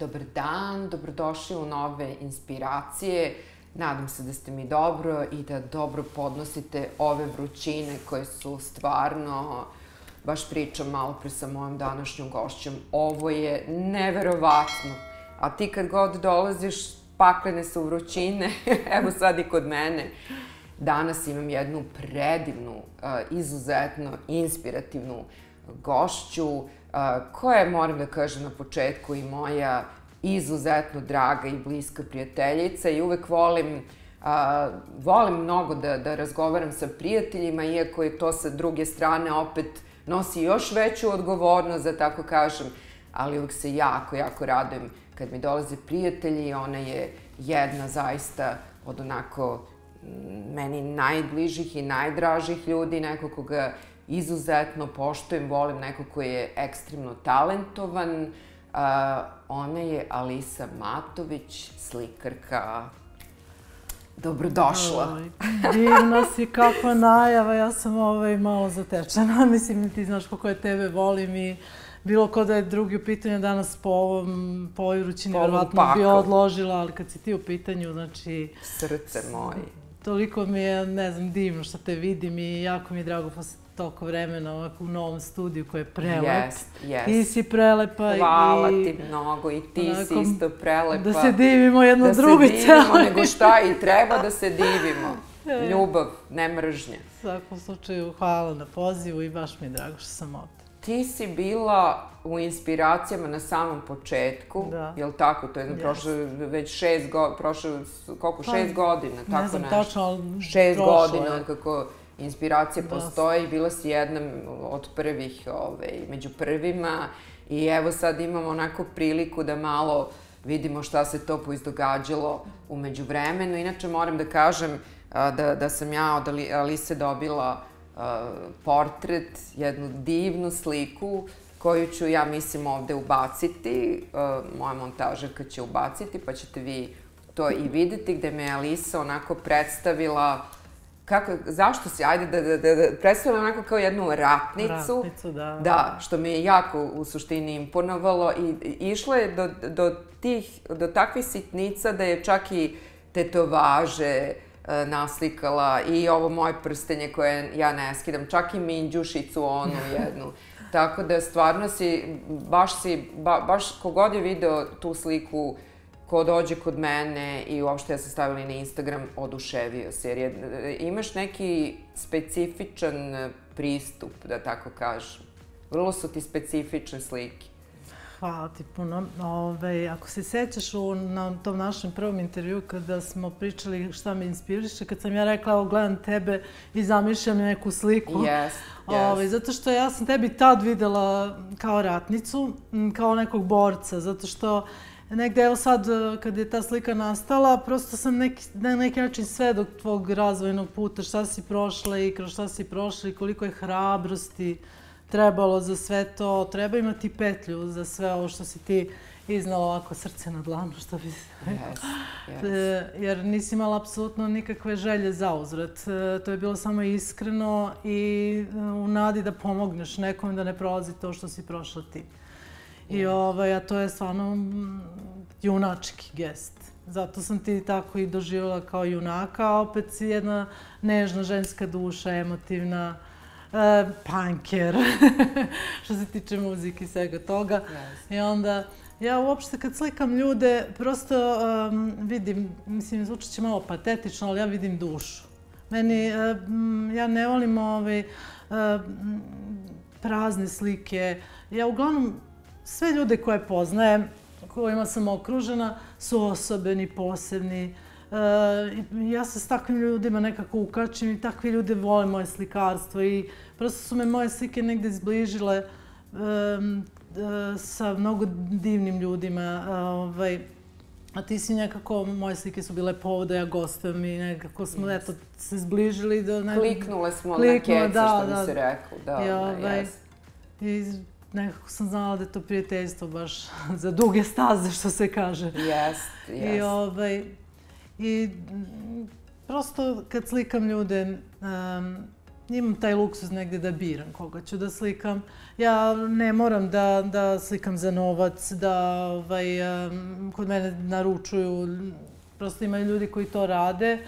Dobar dan, dobrodošli u nove inspiracije. Nadam se da ste mi dobro i da dobro podnosite ove vrućine koje su stvarno, baš pričam malo pre sa mojom današnjom gošćom, ovo je neverovatno. A ti kad god dolaziš, paklene su vrućine, evo sad i kod mene. Danas imam jednu predivnu, eh, izuzetno inspirativnu gošću, eh, koja je, moram da kažem na početku, i moja izuzetno draga i bliska prijateljica i uvek volim a, volim mnogo da, da razgovaram sa prijateljima, iako je to sa druge strane opet nosi još veću odgovornost, da tako kažem, ali uvek se jako, jako radujem kad mi dolaze prijatelji. Ona je jedna zaista od onako mm, meni najbližih i najdražih ljudi, neko koga izuzetno poštujem, volim neko koji je ekstremno talentovan. Ona je Alisa Matović, slikarka. Dobrodošla. Divna si, kakva najava. Ja sam ovaj malo zatečena. Mislim, ti znaš kako je tebe volim i bilo ko da je drugi u pitanju danas po ovom, po ovoj ručini, verovatno bi odložila, ali kad si ti u pitanju, znači... Srce moje. Toliko mi je, ne znam, divno što te vidim i jako mi je drago posle toliko vremena ovako u novom studiju koji je prelep. Jest, jest. Ti si prelepa Hvala i... ti mnogo i ti onako, si isto prelepa. Da se divimo jedno drugi cijelo. Da se divimo, nego šta i treba da se divimo. Ljubav, ne mržnje. U svakom slučaju, hvala na pozivu i baš mi je drago što sam ovdje. Ti si bila u inspiracijama na samom početku, da. je li tako? To je yes. prošlo već šest godina, prošlo koliko, pa, šest godina, tako ne znam, nešto. točno, ali Šest godina, je. kako inspiracija postoji. Bila si jedna od prvih, ovaj, među prvima. I evo sad imamo onako priliku da malo vidimo šta se to poizdogađalo u međuvremenu. Inače moram da kažem da, da sam ja od Alise dobila portret, jednu divnu sliku koju ću ja mislim ovde ubaciti. Moja montažerka će ubaciti pa ćete vi to i videti gde me Alisa onako predstavila kako, zašto si, ajde da, da, da, da predstavljam onako kao jednu ratnicu. Ratnicu, da. Da, što mi je jako u suštini imponovalo i išlo je do, do tih, do takvih sitnica da je čak i tetovaže e, naslikala i ovo moje prstenje koje ja ne skidam, čak i minđušicu onu jednu. Tako da stvarno si, baš si, ba, baš kogod je video tu sliku, ko dođe kod mene i uopšte ja sam stavila na Instagram, oduševio se. Jer je, imaš neki specifičan pristup, da tako kažem. Vrlo su ti specifične slike. Hvala ti puno. Ove, ako se sećaš u, na tom našem prvom intervju kada smo pričali šta me inspiriše, kad sam ja rekla, evo gledam tebe i zamišljam neku sliku. Yes, yes. Ove, zato što ja sam tebi tad videla kao ratnicu, kao nekog borca, zato što negde, evo sad, e, kad je ta slika nastala, prosto sam neki, na neki način sve do tvog razvojnog puta, šta si prošla i kroz šta si prošla i koliko je hrabrosti trebalo za sve to. Treba imati petlju za sve ovo što si ti iznala ovako srce na dlanu, što bi se yes, yes. Jer nisi imala apsolutno nikakve želje za uzvrat. E, to je bilo samo iskreno i e, u nadi da pomogneš nekom da ne prolazi to što si prošla ti. I ovaj, a to je stvarno mm, junački gest. Zato sam ti tako i doživjela kao junaka, a opet si jedna nežna ženska duša, emotivna, e, punker, što se tiče muzike i svega toga. Yes. I onda, ja uopšte kad slikam ljude, prosto um, vidim, mislim, zvučit će malo patetično, ali ja vidim dušu. Meni, um, ja ne volim ove um, prazne slike. Ja uglavnom sve ljude koje poznajem, kojima sam okružena, su osobeni, posebni. E, ja se s takvim ljudima nekako ukačim i takvi ljudi vole moje slikarstvo i prosto su me moje slike negde zbližile e, sa mnogo divnim ljudima. Ovaj, a ti si nekako, moje slike su bile povod da ja gostujem i nekako smo yes. eto, se zbližili. Do, ne, Kliknule smo kliknule, na kecu, da, što da, bi se rekao. Da, I, ovaj, yes nekako sam znala da je to prijateljstvo baš za duge staze, što se kaže. Jest, jest. I, ovaj, i prosto kad slikam ljude, um, imam taj luksus negdje da biram koga ću da slikam. Ja ne moram da, da slikam za novac, da ovaj, kod mene naručuju, prosto imaju ljudi koji to rade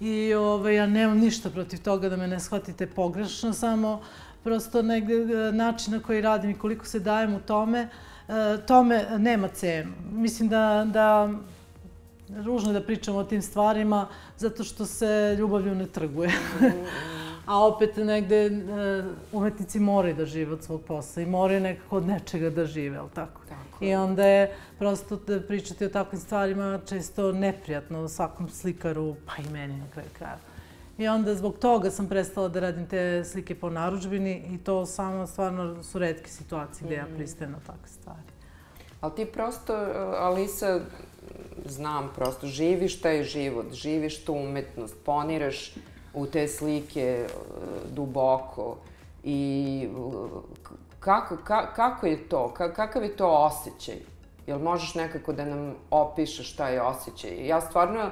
i ovaj, ja nemam ništa protiv toga da me ne shvatite pogrešno, samo prosto negdje e, način na koji radim i koliko se dajem u tome, e, tome nema cenu. Mislim da, da ružno da pričamo o tim stvarima zato što se ljubavlju ne trguje. A opet negde e, umetnici moraju da žive od svog posla i moraju nekako od nečega da žive, ali tako? Tako. I onda je prosto da pričati o takvim stvarima često neprijatno svakom slikaru, pa i meni na kraju kraja. I onda zbog toga sam prestala da radim te slike po naručbini i to samo stvarno su redke situacije gdje ja mm. pristajem na takve stvari. Ali ti prosto, Alisa, znam, prosto živiš taj život, živiš tu umetnost, poniraš u te slike e, duboko i kako, ka, kako je to, ka, kakav je to osjećaj? Jel možeš nekako da nam opišeš šta je osjećaj? Ja stvarno,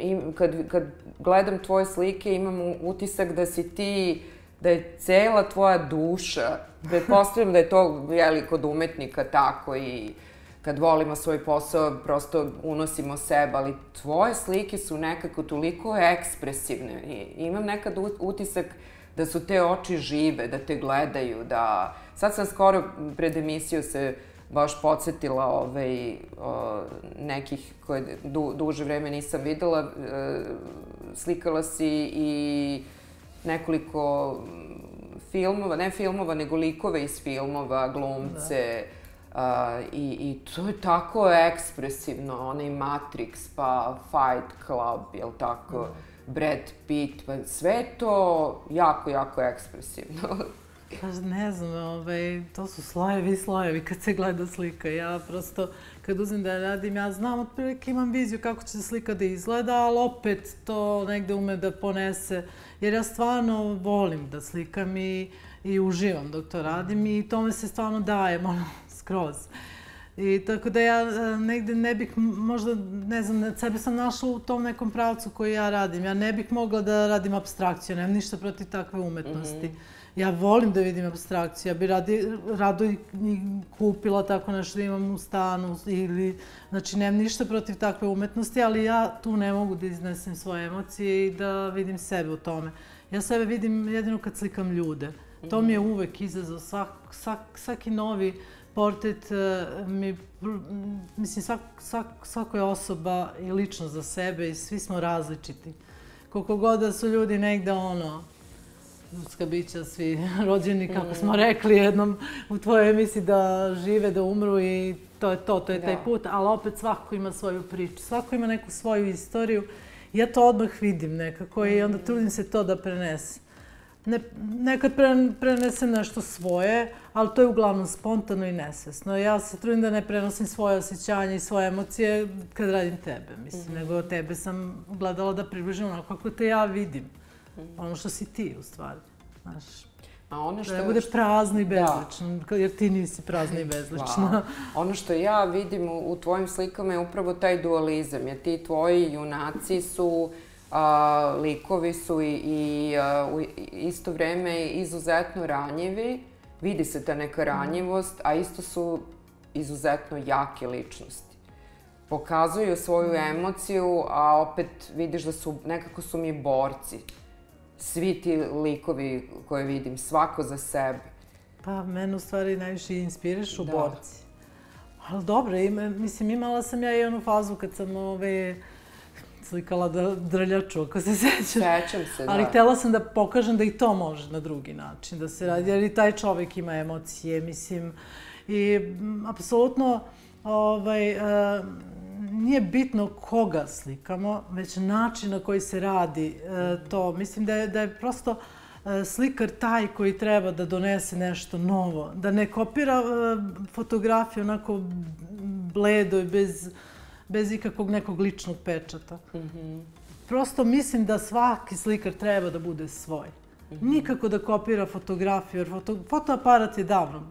I kad, kad gledam tvoje slike, imam utisak da si ti, da je cela tvoja duša, pretpostavljam da je to jeli, kod umetnika tako i kad volimo svoj posao, prosto unosimo sebe, ali tvoje slike su nekako toliko ekspresivne. I imam nekad utisak da su te oči žive, da te gledaju, da... Sad sam skoro pred emisiju se baš podsjetila ovaj, o, nekih koje du, duže vreme nisam videla. E, slikala si i nekoliko filmova, ne filmova, nego likove iz filmova, glumce. Da i, I to je tako ekspresivno, onaj Matrix, pa Fight Club, jel tako, mm. Brad Pitt, pa sve to jako, jako ekspresivno. Pa ne znam, ovaj, to su slojevi i slojevi kad se gleda slika. Ja prosto, kad uzem da radim, ja znam otprilike imam viziju kako će slika da izgleda, ali opet to negde ume da ponese. Jer ja stvarno volim da slikam i, i uživam dok to radim i tome se stvarno dajem, ono, skroz. I tako da ja e, negde ne bih, možda, ne znam, sebe sam našla u tom nekom pravcu koji ja radim. Ja ne bih mogla da radim abstrakciju, nemam ništa protiv takve umetnosti. Mm -hmm. Ja volim da vidim abstrakciju, ja bi radi, rado i, kupila tako nešto da imam u stanu ili, znači, nemam ništa protiv takve umetnosti, ali ja tu ne mogu da iznesem svoje emocije i da vidim sebe u tome. Ja sebe vidim jedino kad slikam ljude. To mi je uvek izazov, svak, svak, svaki novi portret eh, mi, mislim, svak, svak, svako je osoba i lično za sebe i svi smo različiti. Koliko god da su ljudi negde ono, ljudska bića, svi rođeni, kako smo rekli jednom u tvojoj emisiji, da žive, da umru i to je to, to je taj put, ali opet svako ima svoju priču, svako ima neku svoju istoriju. Ja to odmah vidim nekako i onda trudim se to da prenesem ne, nekad prenesem nešto svoje, ali to je uglavnom spontano i nesvesno. Ja se trudim da ne prenosim svoje osjećanje i svoje emocije kad radim tebe, mislim, mm -hmm. nego tebe sam gledala da približim onako kako te ja vidim. Mm -hmm. Ono što si ti, u stvari. Znaš, A ono što, da bude prazno i bezlično, da. jer ti nisi prazna i bezlična. Ono što ja vidim u, u tvojim slikama je upravo taj dualizam, jer ti tvoji junaci su a, likovi su i, i a, u isto vreme izuzetno ranjivi, vidi se ta neka ranjivost, a isto su izuzetno jake ličnosti. Pokazuju svoju emociju, a opet vidiš da su, nekako su mi borci. Svi ti likovi koje vidim, svako za sebe. Pa, mene u stvari najviše inspirišu da. borci. Ali dobro, ima, mislim, imala sam ja i onu fazu kad sam ove, slikala da drljaču, ako se sećaš. Sećam se, da. Ali htjela sam da pokažem da i to može na drugi način da se radi, jer i taj čovjek ima emocije, mislim. I apsolutno ovaj, uh, nije bitno koga slikamo, već način na koji se radi uh, to. Mislim da je, da je prosto uh, slikar taj koji treba da donese nešto novo, da ne kopira fotografiju onako bledo i bez bez ikakvog nekog ličnog pečata. Mm -hmm. Prosto mislim da svaki slikar treba da bude svoj. Mm -hmm. Nikako da kopira fotografiju, jer foto, fotoaparat je davno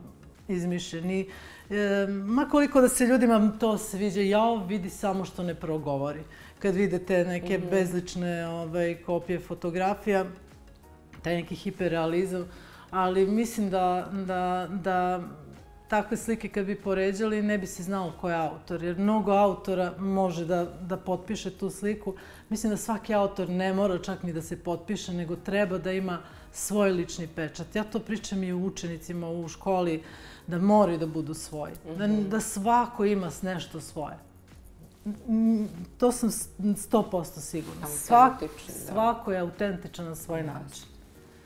izmišljen. I, e, ma koliko da se ljudima to sviđa, ja vidi samo što ne progovori. Kad vidite neke mm -hmm. bezlične ovaj, kopije fotografija, taj neki hiperrealizam, ali mislim da, da, da takve slike kad bi poređali ne bi se znao ko je autor, jer mnogo autora može da, da potpiše tu sliku. Mislim da svaki autor ne mora čak ni da se potpiše, nego treba da ima svoj lični pečat. Ja to pričam i učenicima u školi, da moraju da budu svoji. Da, mhm. da svako ima nešto svoje. To sam 100% sigurna. Svak, svako je autentičan na svoj način.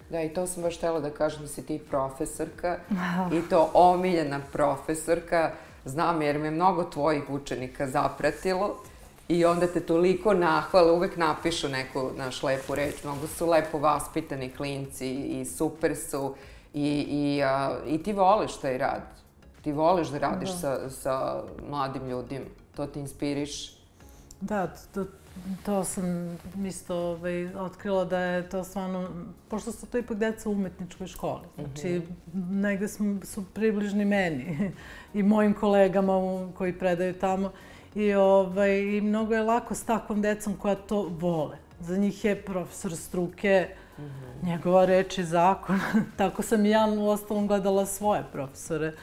Da, i to sam baš htjela da kažem da si ti profesorka i to omiljena profesorka. Znam jer me mnogo tvojih učenika zapratilo i onda te toliko nahvale, uvek napišu neku naš lepu reč. Mnogo su lepo vaspitani klinci i super su i, i, a, i ti voliš taj rad. Ti voliš da radiš sa, sa mladim ljudima. To ti inspiriš. Da, to, to sam isto ovaj, otkrila da je to stvarno, pošto su to ipak deca u umetničkoj školi. Znači, mm -hmm. negde smo, su približni meni i mojim kolegama koji predaju tamo. I, ovaj, I mnogo je lako s takvom decom koja to vole. Za njih je profesor struke, mm -hmm. njegova reč je zakon. Tako sam i ja u ostalom gledala svoje profesore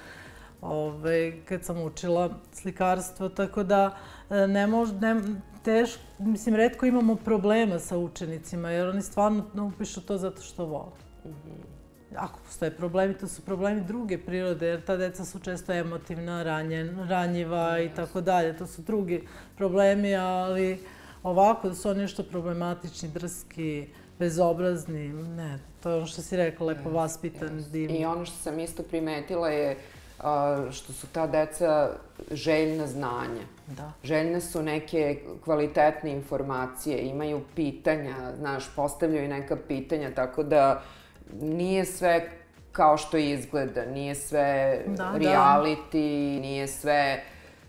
ovaj, kad sam učila slikarstvo. Tako da e, ne mož, ne, teško, mislim, redko imamo problema sa učenicima, jer oni stvarno upišu to zato što vole. Mhm. Ako postoje problemi, to su problemi druge prirode, jer ta deca su često emotivna, ranjen, ranjiva i tako dalje. To su drugi problemi, ali ovako da su oni nešto problematični, drski, bezobrazni, ne, to je ono što si rekla, lepo vaspitan, divni. I ono što sam isto primetila je što su ta deca željna znanja. Da. Željne su neke kvalitetne informacije, imaju pitanja, znaš, postavljaju neka pitanja, tako da nije sve kao što izgleda, nije sve da, reality, da. nije sve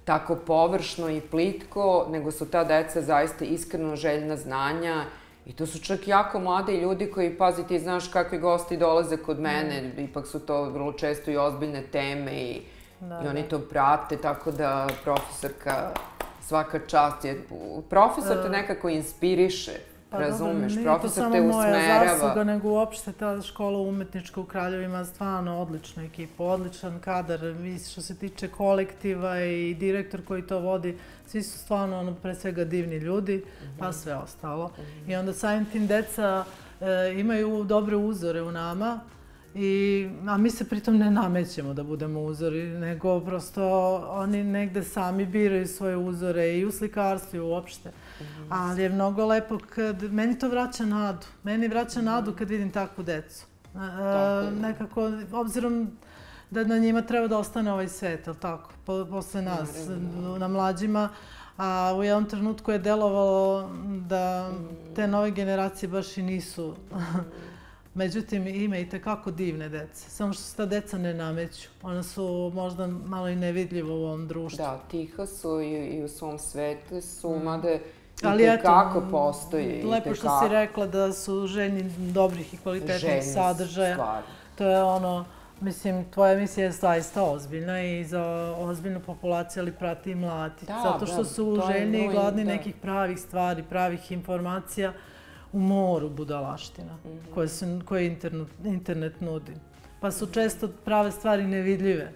tako površno i plitko, nego su ta deca zaista iskreno željna znanja I to su čak jako mladi ljudi koji, pazi, ti znaš kakvi gosti dolaze kod mene, mm. ipak su to vrlo često i ozbiljne teme i, da, i oni to prate, tako da profesorka svaka čast je... Profesor te e, nekako inspiriše. Pa, Razumeš, dobro, profesor te usmerava. Nije to samo moja zasluga, nego uopšte ta škola umetnička u Kraljevima stvarno odlična ekipa, odličan kadar, što se tiče kolektiva i direktor koji to vodi, svi su stvarno ono, pre svega divni ljudi, pa mhm. sve ostalo. Mhm. I onda samim tim deca e, imaju dobre uzore u nama, I, a mi se pritom ne namećemo da budemo uzori, nego prosto oni negde sami biraju svoje uzore i u slikarstvu i uopšte. Mm -hmm. Ali je mnogo lepo kad... Meni to vraća nadu. Meni vraća nadu kad vidim takvu decu. E, nekako, obzirom da na njima treba da ostane ovaj svet, ali tako, po, posle nas, na mlađima. A u jednom trenutku je delovalo da te nove generacije baš i nisu. Međutim, ima i tekako divne dece. Samo što se ta deca ne nameću. Ona su možda malo i nevidljiva u ovom društvu. Da, tiha su i, i u svom svetu su, mm. mada Ali i tekako postoji. Lepo što si rekla da su ženi dobrih i kvalitetnih ženi sadržaja. Stvar. To je ono, mislim, tvoja emisija je zaista ozbiljna i za ozbiljnu populaciju, ali prati i mladi. Da, Zato što su željni i gladni nekih pravih stvari, pravih informacija u moru budalaština mm -hmm. koje, se, koje internet, internet nudi. Pa su često prave stvari nevidljive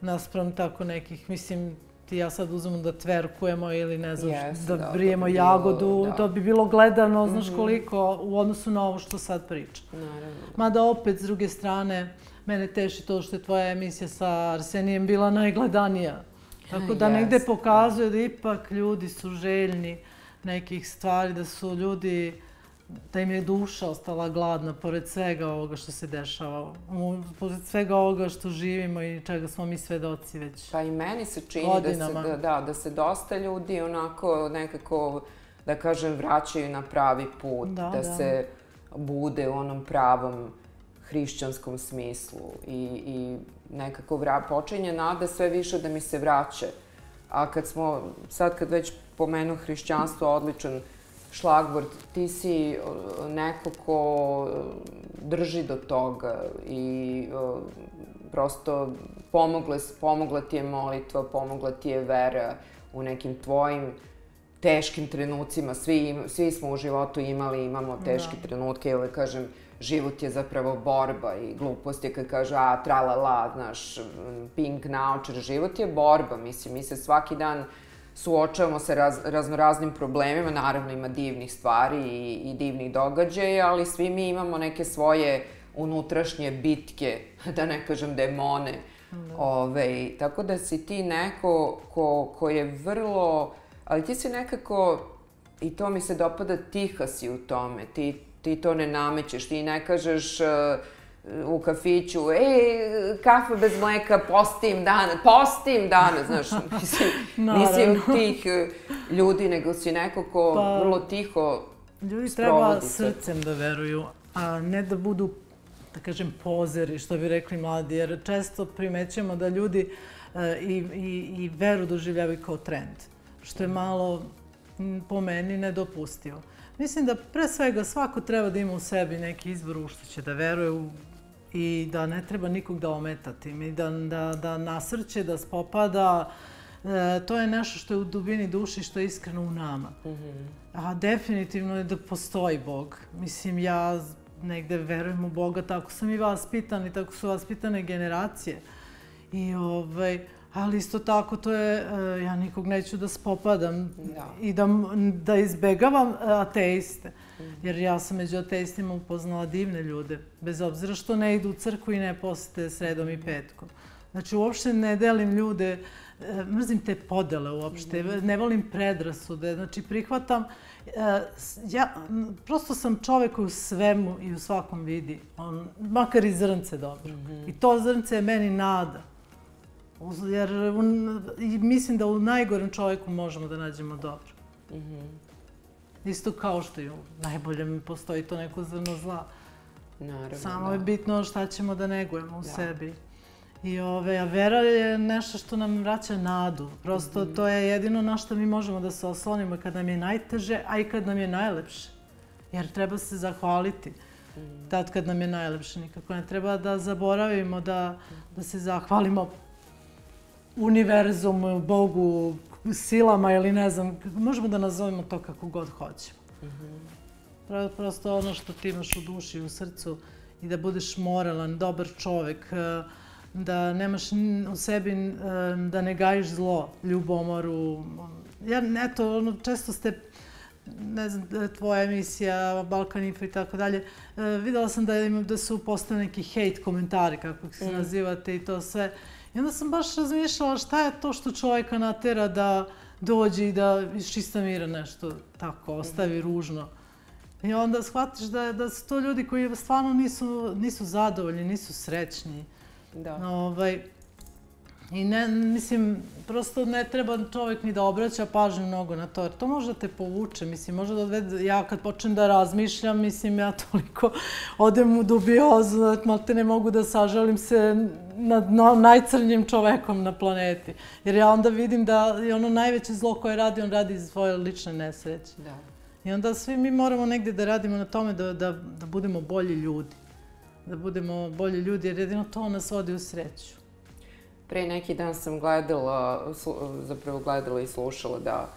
naspram tako nekih, mislim, ti ja sad uzmemo da tverkujemo ili ne znam, yes, da, da brijemo da bi jagodu, da. to bi bilo gledano, znaš mm -hmm. koliko, u odnosu na ovo što sad pričam. Naravno. Mada opet, s druge strane, mene teši to što je tvoja emisija sa Arsenijem bila najgledanija. Tako da yes, negde pokazuje da ipak ljudi su željni nekih stvari, da su ljudi da im je duša ostala gladna pored svega ovoga što se dešava, pored svega ovoga što živimo i čega smo mi svedoci već Pa i meni se čini da se, da, da, da se dosta ljudi onako nekako, da kažem, vraćaju na pravi put, da, da, da. se bude u onom pravom hrišćanskom smislu i, i nekako vra, počinje nada sve više da mi se vraća. A kad smo, sad kad već pomenu hrišćanstvo, odličan šlagvort, ti si uh, neko ko uh, drži do toga i uh, prosto pomogla, pomogla ti je molitva, pomogla ti je vera u nekim tvojim teškim trenucima. Svi, svi smo u životu imali, imamo teške da. trenutke. Ili kažem, život je zapravo borba i glupost je kad kaže, a, tralala, znaš, pink naočar. Život je borba, mislim, mi se svaki dan suočavamo sa raz, raznoraznim problemima. Naravno, ima divnih stvari i, i divnih događaja, ali svi mi imamo neke svoje unutrašnje bitke, da ne kažem demone. Ove, tako da si ti neko ko, ko je vrlo... Ali ti si nekako, i to mi se dopada, tiha si u tome. Ti, ti to ne namećeš, ti ne kažeš uh, u kafiću, ej, kafe bez mleka, postim dana, postim dana, znaš, mislim, tih uh, ljudi, nego si neko ko pa, vrlo tiho Ljudi treba srcem da veruju, a ne da budu da kažem, pozeri, što bi rekli mladi, jer često primećujemo da ljudi e, i, i, i veru doživljavaju kao trend, što je malo po meni nedopustivo. Mislim da pre svega svako treba da ima u sebi neki izbor u što će da veruje u, i da ne treba nikog da ometati, i da, da, da nasrće, da spopada. E, to je nešto što je u dubini duši, što je iskreno u nama. Mm -hmm. A definitivno je da postoji Bog. Mislim, ja negde verujem u Boga, tako sam i vas pitan i tako su vas pitane generacije. I ovaj, ali isto tako to je, eh, ja nikog neću da spopadam da. i da, da izbegavam eh, ateiste. Jer ja sam među ateistima upoznala divne ljude, bez obzira što ne idu u crkvu i ne posete sredom i petkom. Znači, uopšte ne delim ljude, e, mrzim te podele uopšte, ne volim predrasude, znači prihvatam e, ja prosto sam čovek koji u svemu i u svakom vidi, on, makar i zrnce dobro. Mm -hmm. I to zrnce je meni nada. Jer un, i mislim da u najgorem čovjeku možemo da nađemo dobro. Mm -hmm. Isto kao što i u najboljem postoji to neko zrno zla. Naravno, Samo da. je bitno šta ćemo da negujemo u da. sebi. I ove, a vera je nešto što nam vraća nadu. Prosto mm -hmm. to je jedino na što mi možemo da se oslonimo kad nam je najteže, a i kad nam je najlepše. Jer treba se zahvaliti mm tad kad nam je najlepše. Nikako ne treba da zaboravimo da, da se zahvalimo univerzumu, Bogu, silama ili ne znam. Možemo da nazovemo to kako god hoćemo. Mm -hmm. Prosto ono što ti imaš u duši i u srcu i da budeš moralan, dobar čovek, uh, da nemaš u sebi, da ne gajiš zlo, ljubomoru. Ja, eto, ono, često ste, ne znam, tvoja emisija, Balkan Info i tako dalje, e, videla sam da su postane neki hate komentari, kako se mm. nazivate i to sve. I onda sam baš razmišljala šta je to što čovjeka natera da dođe i da iz čista mira nešto tako ostavi mm. ružno. I onda shvatiš da, da su to ljudi koji stvarno nisu, nisu zadovoljni, nisu srećni. Da. Ovaj, I ne, mislim, prosto ne treba čovjek ni da obraća pažnju mnogo na to, jer to može da te povuče, mislim, može da odvede, ja kad počnem da razmišljam, mislim, ja toliko odem u dubiozu, da malo te ne mogu da sažalim se nad no, najcrnjim čovekom na planeti. Jer ja onda vidim da je ono najveće zlo koje radi, on radi iz svoje lične nesreće. Da. I onda svi mi moramo negdje da radimo na tome da, da, da budemo bolji ljudi da budemo bolji ljudi, jer jedino to nas vodi u sreću. Pre neki dan sam gledala, zapravo gledala i slušala da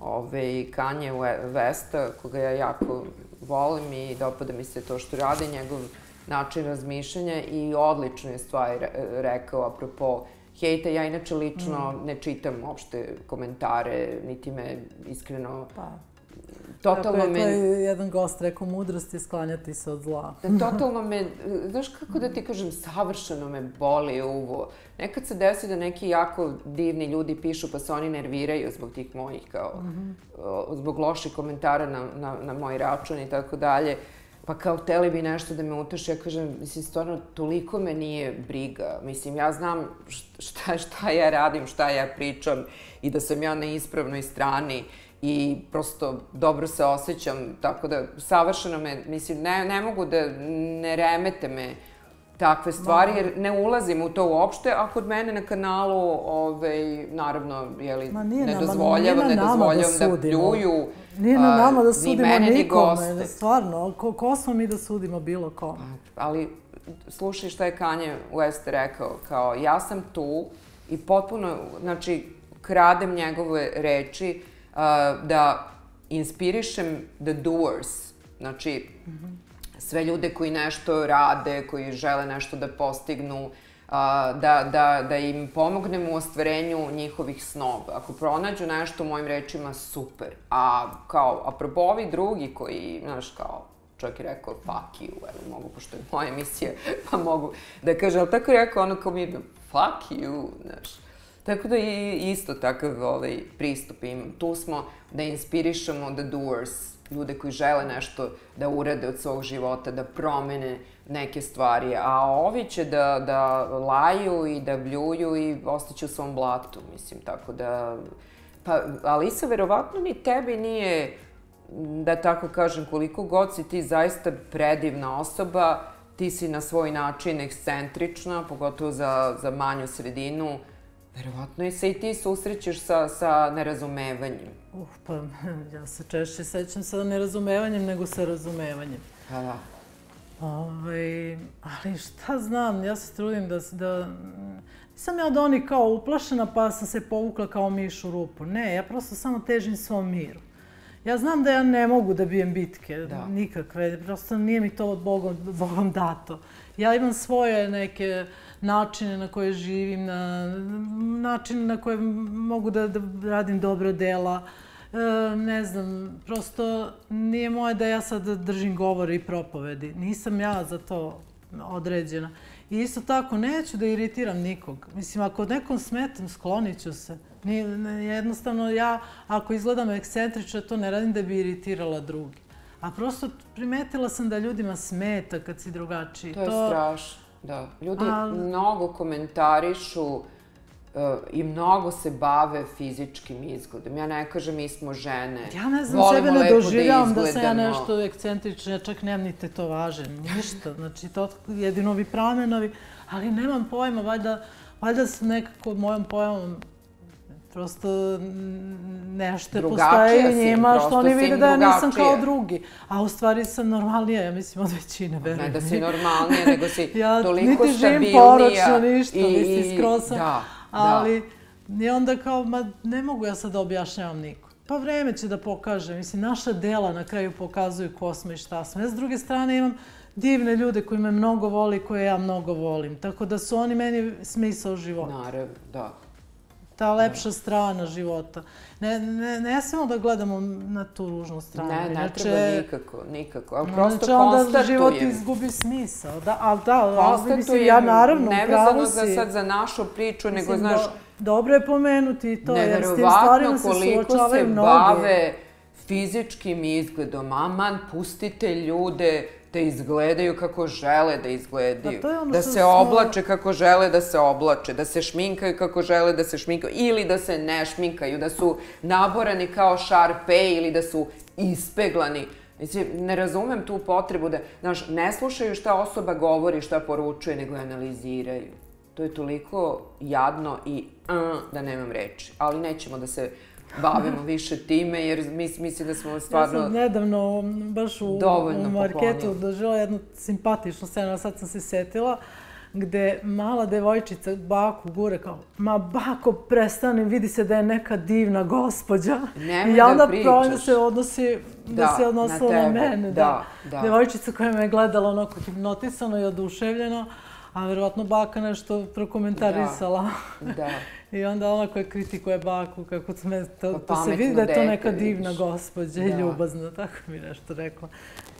ove, Kanye West, koga ja jako volim i dopada mi se to što radi, njegov način razmišljanja i odlično je stvari rekao apropo hejta. Ja inače lično mm. ne čitam uopšte komentare, niti me iskreno pa totalno Tako je, me... jedan gost rekao, mudrost je sklanjati se od zla. totalno me, znaš kako da ti kažem, savršeno me boli uvo. Nekad se desi da neki jako divni ljudi pišu pa se oni nerviraju zbog tih mojih, kao, mm -hmm. zbog loših komentara na, na, na moj račun i tako dalje. Pa kao teli bi nešto da me uteši, ja kažem, mislim, stvarno, toliko me nije briga. Mislim, ja znam šta, šta ja radim, šta ja pričam i da sam ja na ispravnoj strani i prosto dobro se osjećam, tako da savršeno me, mislim, ne, ne mogu da ne remete me takve stvari, jer ne ulazim u to uopšte, a kod mene na kanalu, ovaj, naravno, jeli, ne dozvoljavam, ne dozvoljavam da, da pljuju. Nije na nama da sudimo nikome, da stvarno, ko, ko smo mi da sudimo bilo kome? Pa, ali, slušaj šta je Kanye West rekao, kao, ja sam tu i potpuno, znači, kradem njegove reči, da inspirišem the doers, znači sve ljude koji nešto rade, koji žele nešto da postignu, da, da, da im pomognem u ostvarenju njihovih snova. Ako pronađu nešto u mojim rečima, super. A kao, apropo ovi drugi koji, znaš, kao, čovjek je rekao fuck you, evo mogu, pošto je moja emisija, pa mogu da kaže, ali tako je rekao ono kao mi, fuck you, znaš. Tako da je isto takav ovaj, pristup imam. Tu smo da inspirišemo the doers, ljude koji žele nešto da urade od svog života, da promene neke stvari, a ovi će da, da laju i da bljuju i ostaće u svom blatu, mislim, tako da... Pa, Alisa, verovatno ni tebi nije, da tako kažem, koliko god si ti zaista predivna osoba, ti si na svoj način ekscentrična, pogotovo za, za manju sredinu, Verovatno i se i ti susrećeš sa, sa nerazumevanjem. Uh, pa ja se češće sećam sa nerazumevanjem nego sa razumevanjem. Pa da. Ove, ovaj, ali šta znam, ja se trudim da, da... Nisam ja od onih kao uplašena pa sam se povukla kao miš u rupu. Ne, ja prosto samo težim svom miru. Ja znam da ja ne mogu da bijem bitke, da. nikakve. Prosto nije mi to od Bogom, Bogom dato. Ja imam svoje neke načine na koje živim, na načine na koje mogu da, da radim dobro dela. E, ne znam, prosto nije moje da ja sad držim govore i propovedi. Nisam ja za to određena. I isto tako, neću da iritiram nikog. Mislim, ako nekom smetam, sklonit ću se. Nije, jednostavno, ja, ako izgledam ekscentrično, to ne radim da bi iritirala drugi. A prosto primetila sam da ljudima smeta kad si drugačiji. To je to... strašno, da. Ljudi A... mnogo komentarišu i mnogo se bave fizičkim izgledom. Ja ne kažem mi smo žene. Ja ne znam, sebe ne doživljavam da, da sam ja nešto ekscentrično, ja čak nemam ni tetovaže, ništa. Znači, to jedino ovi pramenovi, ali nemam pojma, valjda, valjda se nekako mojom pojmom prosto nešto postoje u njima što oni vide da ja nisam kao drugi. A u stvari sam normalnija, ja mislim, od većine. Verujem. Ne da si normalnija, nego si ja toliko stabilnija. Ja niti živim poročno, ništa, i, mislim, skroz sam. Da ali i onda kao, ma ne mogu ja sad da objašnjavam niko. Pa vreme će da pokaže, mislim, naša dela na kraju pokazuju ko smo i šta smo. Ja s druge strane imam divne ljude koji me mnogo voli, koje ja mnogo volim. Tako da su oni meni smisao života. Naravno, da ta lepša strana života. Ne, ne, ne smemo da gledamo na tu ružnu stranu. Ne, ne Inače, treba nikako, nikako. Ali prosto znači, onda život izgubi smisao. Da, ali da, ali mislim, ja naravno, upravo si. Ne za sad za našu priču, nego, znaš... Do, dobro je pomenuti to, jer s tim stvarima se suočavaju mnogi. Neverovatno koliko se bave fizičkim izgledom. Aman, pustite ljude da izgledaju kako žele da izgledaju, pa ono da se smo... oblače kako žele da se oblače, da se šminkaju kako žele da se šminkaju ili da se ne šminkaju, da su naborani kao šarpe ili da su ispeglani. Mislim, ne razumem tu potrebu da, znaš, ne slušaju šta osoba govori, šta poručuje, nego analiziraju. To je toliko jadno i uh, da nemam reči. Ali nećemo da se bavimo više time, jer mis, mislim da smo stvarno... Ja sam nedavno, baš u, u marketu, dožila jednu simpatičnu scenu, sad sam se setila, gde mala devojčica baku gure kao, ma bako prestani, vidi se da je neka divna gospođa. Nemoj I onda da se odnosi, da, da se odnosilo na, na mene. Da, da. da. Devojčica koja me je gledala onako hipnotisano i oduševljeno, a verovatno baka nešto prokomentarisala. Da, da. I onda ona koja kritikuje baku, kako me, to, to se vidi da je to neka divna gospođa i ljubazna, tako mi nešto rekla.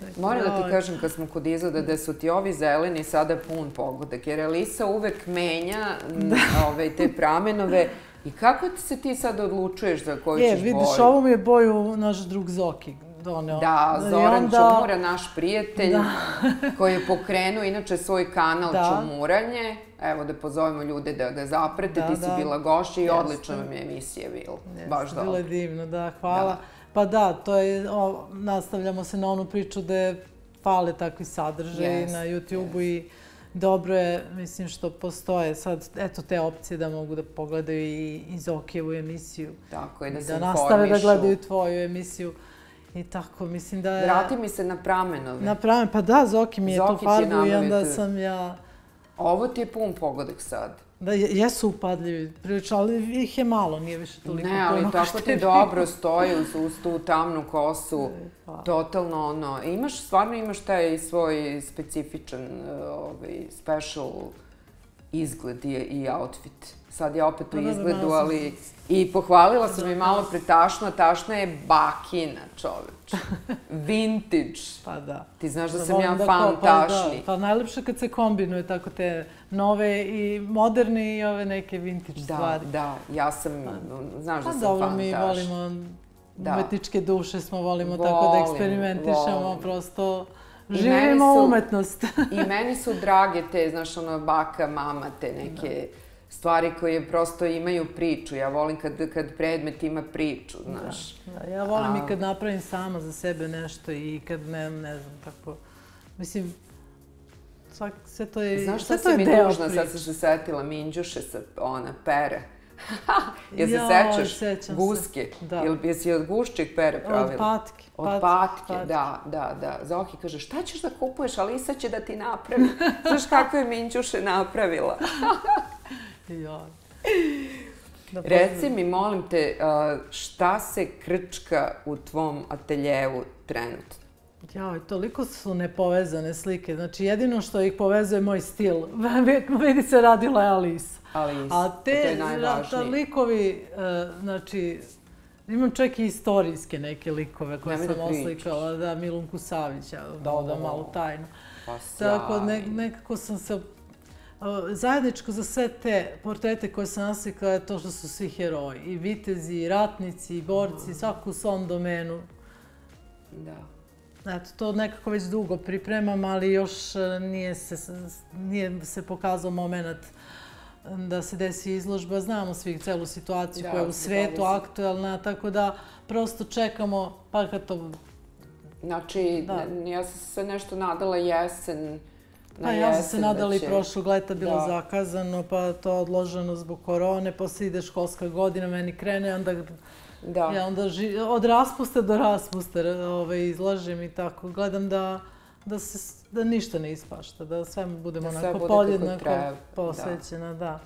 Dakle, Moram da ti kažem kad smo kod izgleda da su ti ovi zeleni sada pun pogodak, jer Elisa uvek menja ove, te pramenove. I kako ti se ti sad odlučuješ za koju je, ćeš boju? Je, vidiš, ovo mi je boju naš drug Zoki doneo. Da, Zoran onda... Čumura, naš prijatelj, da. koji je pokrenuo inače svoj kanal da. Čumuranje. Evo da pozovemo ljude da ga zaprete, da, ti si da. bila gošća i odlično vam je emisija bila. Baš dobro. Bilo je divno, da, hvala. Da. Pa da, to je, o, nastavljamo se na onu priču da fale takvi sadržaj yes, na YouTube-u yes. i dobro je, mislim, što postoje sad, eto, te opcije da mogu da pogledaju i iz emisiju. Tako je, da se Da nastave da gledaju tvoju emisiju. I tako, mislim da je... Vrati mi se na pramenove. Na pramen, pa da, Zoki mi je Zoki to farbu i onda sam ja... Ovo ti je pun pogodak sad. Da, jesu upadljivi, prilično, ali ih je malo, nije više toliko. Ne, ali tako ti dobro stoji uz, uz tu tamnu kosu, pa. totalno ono, imaš, stvarno imaš taj svoj specifičan, ovaj, special izgled i, i outfit sad je opet u izgledu, ali... I pohvalila sam i malo pre tašno, tašna je bakina, čoveč. Vintage. Pa da. Ti znaš da sam ja fan pa tašni. Pa najlepše kad se kombinuje tako te nove i moderne i ove neke vintage stvari. Da, da. Ja sam, pa znaš da sam fan tašni. Pa dobro, mi volimo umetničke duše, smo volimo tako da eksperimentišemo, prosto... Živimo umetnost. I meni su drage te, znaš, ono, baka, mama, te neke stvari koje prosto imaju priču. Ja volim kad, kad predmet ima priču, znaš. Da, da ja volim A... i kad napravim sama za sebe nešto i kad ne, ne znam, tako... Mislim, svak, sve to je Znaš šta si mi dužna, sad sam se setila, Minđuše sa ona pere. Jel se ja, sećaš guske? Da. Jel bi si od gušćeg pere pravila? Od patke. Od patke, patke, da, da, da. Zohi kaže, šta ćeš da kupuješ, Alisa će da ti napravi. Znaš kako je Minđuše napravila? Joj. Reci mi, molim te, šta se krčka u tvom ateljevu trenutno? Joj, toliko su nepovezane slike. Znači, jedino što ih povezuje moj stil. Vidi se radila je Alice. Alice, A te, to je najvažnije. A likovi, znači, imam čak i istorijske neke likove koje sam oslikala. Da, Milunku Savića, da odam malo tajnu. Pa Tako, nekako sam se Zajedničko za sve te portrete koje sam naslikala je to što su svi heroji. I vitezi, i ratnici, i borci, svaku u svom domenu. Da. Eto, to nekako već dugo pripremam, ali još e, nije se, nije se pokazao moment da se desi izložba. Znamo svi celu situaciju koja je u svetu aktuelna, tako da prosto čekamo pa kad to... Znači, ja sam se nešto nadala jesen, Pa ja sam se nadala i prošlog leta bilo zakazano, pa to odloženo zbog korone, posle ide školska godina, meni krene, onda da. ja onda ži, od raspuste do raspuste ovaj, izlažem i tako. Gledam da, da, se, da ništa ne ispašta, da sve budemo da onako podjednako posvećena. Da. da.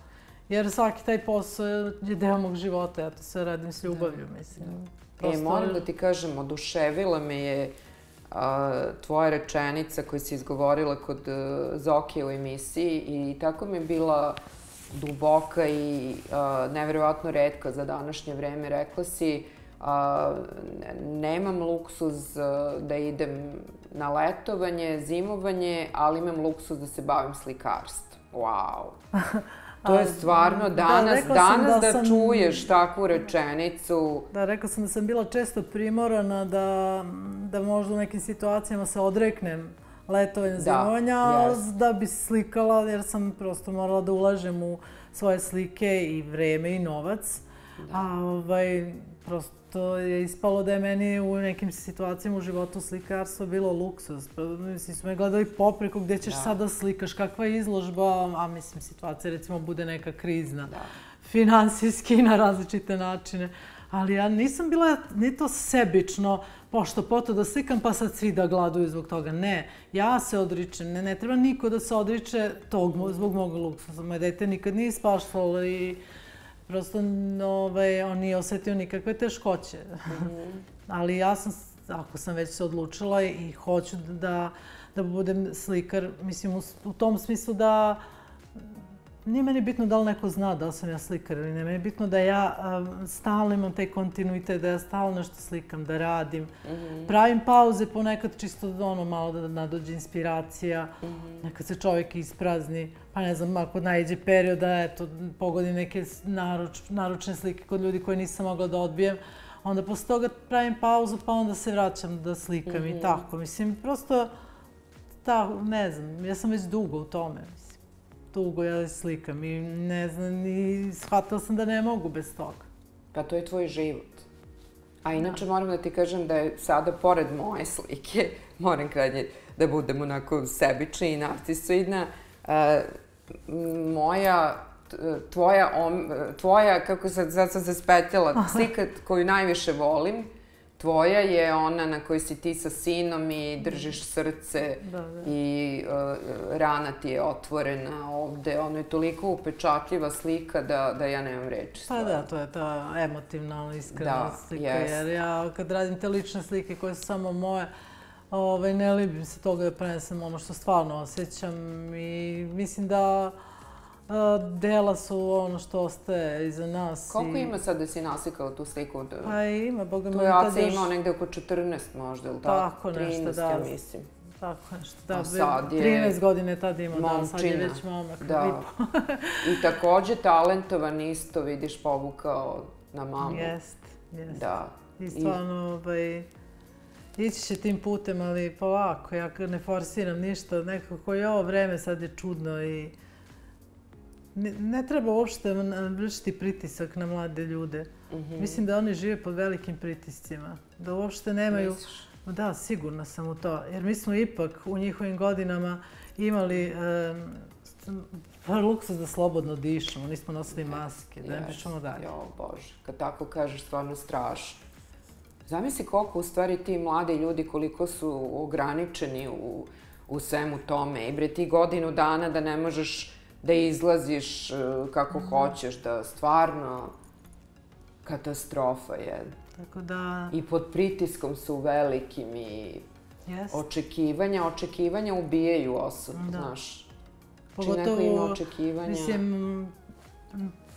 Jer svaki taj posao je deo mog života, ja to sve radim s ljubavlju, mislim. E, moram da ti kažem, oduševila me je tvoja rečenica koju si izgovorila kod e, Zoke u emisiji i tako mi je bila duboka i nevjerovatno redka za današnje vreme. Rekla si, nemam luksuz e, da idem na letovanje, zimovanje, ali imam luksuz da se bavim slikarstvom. Wow! To je stvarno danas, da, danas da, da čuješ takvu rečenicu. Da, rekao sam da sam bila često primorana da, da možda u nekim situacijama se odreknem letovanja, zimovanja, yes. da bi slikala, jer sam prosto morala da ulažem u svoje slike i vreme i novac. A ovaj, prosto to je ispalo da je meni u nekim situacijama u životu slikarstvo bilo luksus. Pa, mislim, smo me gledali popreko gdje ćeš da. sada slikaš, kakva je izložba, a mislim, situacija recimo bude neka krizna. Da. Finansijski na različite načine. Ali ja nisam bila ni to sebično, pošto poto da slikam pa sad svi da gladuju zbog toga. Ne, ja se odričem, ne, ne treba niko da se odriče tog, zbog mog luksusa. Moje dete nikad nije spašalo i prosto ovaj, on nije osetio nikakve teškoće. Mm -hmm. Ali ja sam, ako sam već se odlučila i hoću da, da budem slikar, mislim u, u tom smislu da nije meni bitno da li neko zna da sam ja slikar ili ne. Meni je bitno da ja um, stalno imam taj kontinuitet, da ja stalno nešto slikam, da radim. Mm -hmm. Pravim pauze ponekad čisto ono malo da nadođe inspiracija. Mm -hmm. Nekad se čovjek isprazni, pa ne znam, ako najđe perioda, eto, pogodim neke naruč, naručne slike kod ljudi koje nisam mogla da odbijem. Onda posle toga pravim pauzu, pa onda se vraćam da slikam mm -hmm. i tako. Mislim, prosto, ta, ne znam, ja sam već dugo u tome dugo ja slikam i ne znam, i shvatila sam da ne mogu bez toga. Pa to je tvoj život. A inače moram da ti kažem da je sada, pored moje slike, moram krajnje da budem onako sebična i narcisoidna, uh, moja, tvoja, om, tvoja, kako sad, sad sam se spetila, slika koju najviše volim, tvoja je ona na kojoj si ti sa sinom i držiš srce Da, da. i uh, rana ti je otvorena ovde. Ono je toliko upečatljiva slika da, da ja nemam reči. Pa da, to je ta emotivna, iskrena Da, slika. jest. Jer ja kad radim te lične slike koje su samo moje, ovaj, ne libim se toga da prenesem ono što stvarno osjećam i mislim da dela su ono što ostaje iza nas. Koliko i, ima sad da si naslikao tu sliku? Pa ima, boga mi. To je Aca imao negde oko 14 možda, ili tako? Tako nešto, 13, da. ja mislim. Tako nešto, da. A sad je 13 godine tad ima, da, sad je već momak. Da. i takođe talentovan isto, vidiš, povukao na mamu. Jest, jest. Da. I stvarno, ovaj, ići će tim putem, ali polako, ja ne forsiram ništa, nekako i ovo vreme sad je čudno i ne, ne treba uopšte vršiti pritisak na mlade ljude. Mhm. Mislim da oni žive pod velikim pritiscima, da uopšte nemaju... Misliš? Da, sigurna sam u to, jer mi smo ipak u njihovim godinama imali um, luksuz da slobodno dišemo, nismo nosili maske, da ne Yes. pričamo dalje. Jo, Bože, kad tako kažeš, stvarno strašno. Zamisli koliko u stvari ti mladi ljudi, koliko su ograničeni u, u svemu tome. I bre, ti godinu dana da ne možeš da izlaziš e, kako Mhm. hoćeš, da stvarno katastrofa je. Tako da, I pod pritiskom su velikim i jest. očekivanja, očekivanja ubijaju osobu, Da. znaš. Znači, neko ima očekivanja. Mislim,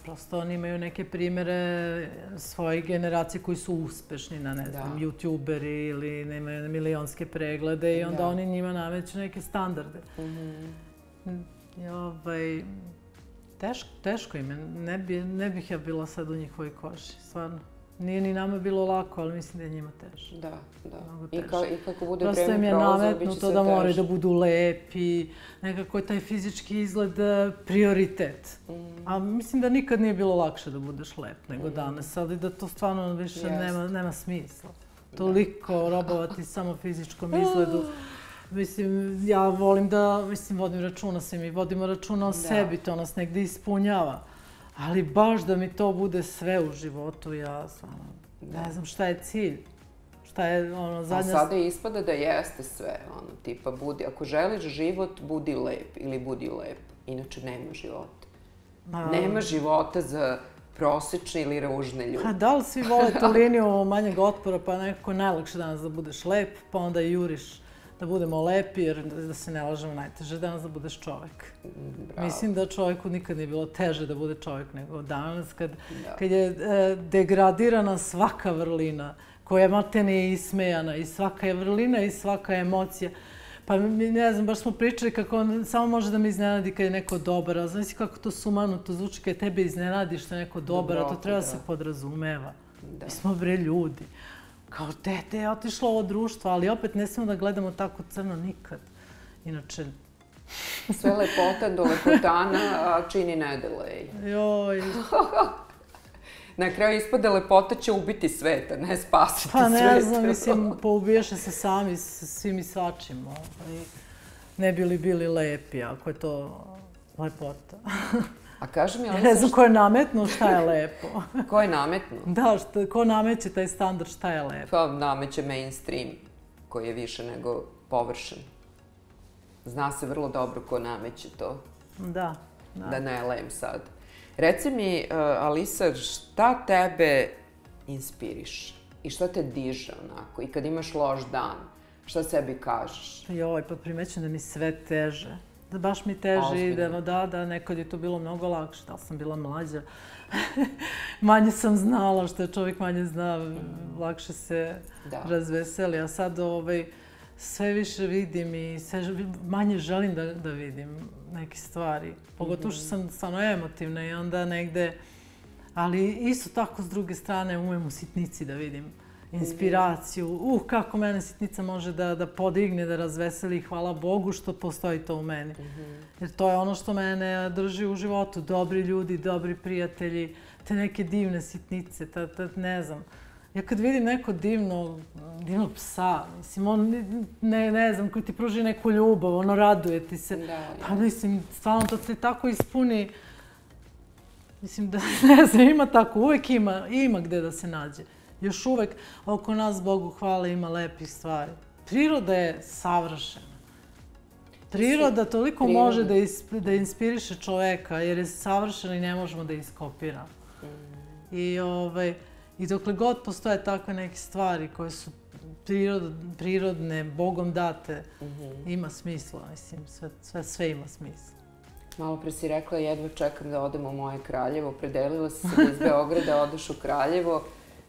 prosto oni imaju neke primere svoje generacije koji su uspešni na, ne znam, Da. youtuberi ili nemaju milionske preglede i onda Da. oni njima nameću neke standarde. Mhm. I ovaj, teško, teško im je. Ne, bi, ne bih ja bila sad u njihovoj koži, stvarno. Nije ni nama bilo lako, ali mislim da je njima teže. Da, da. Mnogo I, teže. ka, I kako bude Prosto vreme bit će nametnuto sve da moraju teže. da budu lepi, nekako je taj fizički izgled e, prioritet. Mm. A mislim da nikad nije bilo lakše da budeš lep nego danas, ali da to stvarno više nema, nema smisla. Toliko robovati samo fizičkom izgledu. Mislim, ja volim da, mislim, vodim računa svi mi, vodimo računa o Da. sebi, to nas negdje ispunjava. Ali baš da mi to bude sve u životu, ja stvarno ne znam šta je cilj. Šta je ono A zadnja... sada ispada da jeste sve, ono, tipa budi, ako želiš život, budi lep ili budi lep. Inače nema života. Ma, Nema života za prosječne ili ružne ljude. Pa da li svi vole tu liniju manjeg otpora, pa nekako najlakše danas da budeš lep, pa onda juriš da budemo lepi, jer da se ne lažemo, najteže je danas da budeš čovjek. Bravo. Mislim da čovjeku nikad nije bilo teže da bude čovjek nego danas, kad, Da. kad je e, degradirana svaka vrlina, koja maltene je ismejana i svaka je vrlina i svaka emocija. Pa mi, ne znam, baš smo pričali kako on samo može da me iznenadi kad je neko dobar, a znaš kako to sumanuto zvuči kad tebe iznenadi što je neko dobar, a to treba da. se podrazumeva. Da. Mi smo bre ljudi. Kao dete je otišlo ovo društvo, ali opet ne smemo da gledamo tako crno nikad. Inače, Sve lepota do lepotana čini nedelej. joj, Na kraju ispada lepota će ubiti sveta, ne spasiti pa ne znam, mislim, poubijaše se sami svim i svačim. Ne bi li bili lepi, ako je to lepota. A kaži mi, Ja ali ne znam ko je nametnuo šta je lepo. ko je nametno? Da, šta, ko nameće taj standard šta je lepo. Pa nameće mainstream, koji je više nego površen. Zna se vrlo dobro ko nameće to, Da, da. da ne lem sad. Reci mi, uh, Alisa, šta tebe inspiriše? I šta te diže onako? I kad imaš loš dan, šta sebi kažeš? Joj, pa primećujem da mi sve teže. Da baš mi teže Ozbiljno. ide, da, da, nekad je to bilo mnogo lakše, da sam bila mlađa. manje sam znala, što je čovjek manje zna, lakše se Da. razveseli. A sad ovaj, sve više vidim i sve manje želim da, da vidim neke stvari. Pogotovo što sam stvarno emotivna i onda negde... Ali isto tako s druge strane umem u sitnici da vidim inspiraciju. Uh, kako mene sitnica može da, da podigne, da razveseli. Hvala Bogu što postoji to u meni. Jer to je ono što mene drži u životu. Dobri ljudi, dobri prijatelji, te neke divne sitnice, ta, ta, ne znam. Ja kad vidim neko divno, divnog psa, mislim, on, ne, ne znam, koji ti pruži neku ljubav, ono raduje ti se. Da, Pa mislim, stvarno to te tako ispuni. Mislim da, ne znam, ima tako, uvek ima, ima gde da se nađe. Još uvek oko nas, Bogu hvala, ima lepih stvari. Priroda je savršena. Priroda toliko Priroda. može da, inspiriše čoveka, jer je savršena i ne možemo da iskopira. Mm. I, ovaj, I dokle god postoje takve neke stvari koje su prirod, prirodne, Bogom date, mm -hmm. ima smisla, mislim, sve, sve, sve ima smisla. Malo pre si rekla, jedva čekam da odem u moje Kraljevo. Predelila si se da iz Beograda odeš u Kraljevo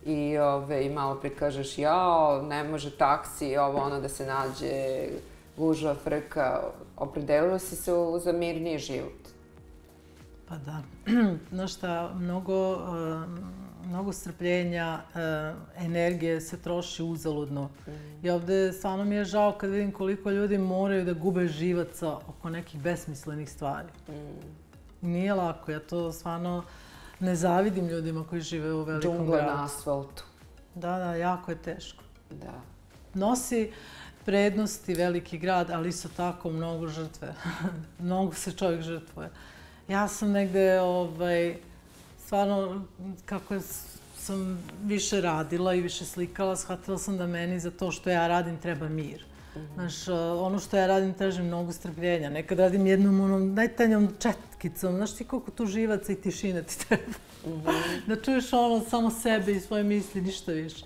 i ove, i malo pre kažeš, jao, ne može taksi, ovo ono da se nađe gužva, frka. Opredelila si se za mirniji život. Pa da. Znaš šta, mnogo mnogo strpljenja, eh, energije se troši uzaludno. I ovde stvarno mi je žao kad vidim koliko ljudi moraju da gube živaca oko nekih besmislenih stvari. Nije lako, ja to stvarno ne zavidim ljudima koji žive u velikom gradu. Džungla na asfaltu. Da, da, jako je teško. Da. Nosi prednosti veliki grad, ali isto tako mnogo žrtve. mnogo se čovjek žrtvuje. Ja sam negde, ovaj, stvarno, kako sam više radila i više slikala, shvatila sam da meni za to što ja radim treba mir. Mhm. Znaš, ono što ja radim traži mnogo strpljenja. Nekad radim jednom onom najtanjom četkicom. Znaš ti koliko tu živaca i tišine ti treba. Mhm. da čuješ ono samo sebe i svoje misli, ništa više